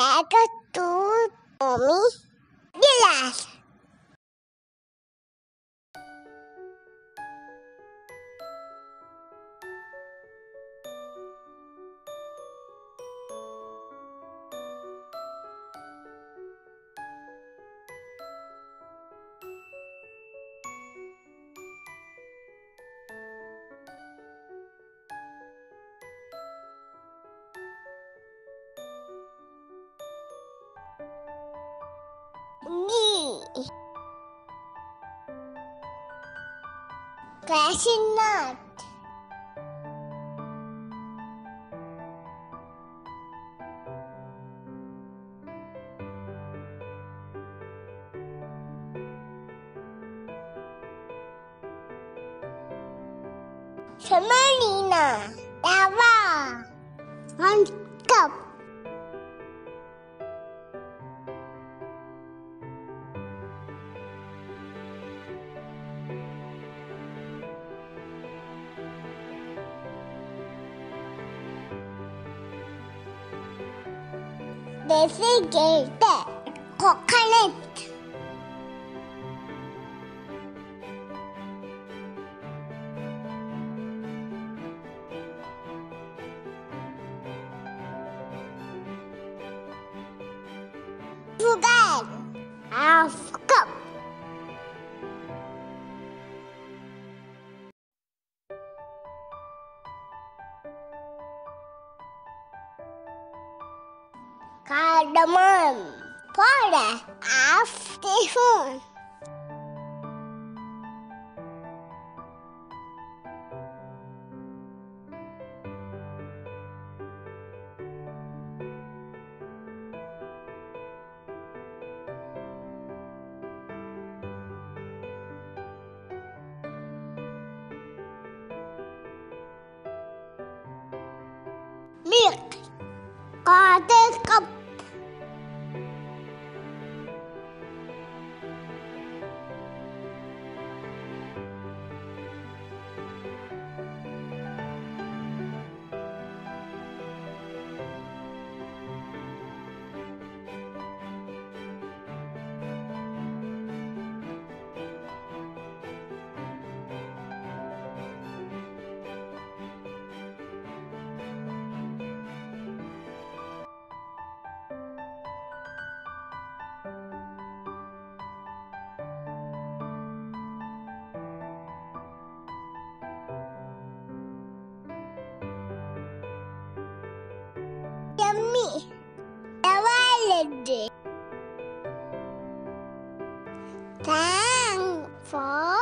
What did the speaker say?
একাত্তর আমি গেলাস Cashew nut. Semolina. Rava. One cup. Coconut. Sugar. Half cup. Cardamom powder. Half teaspoon. Milk. Quarter cup. Available. Thanks for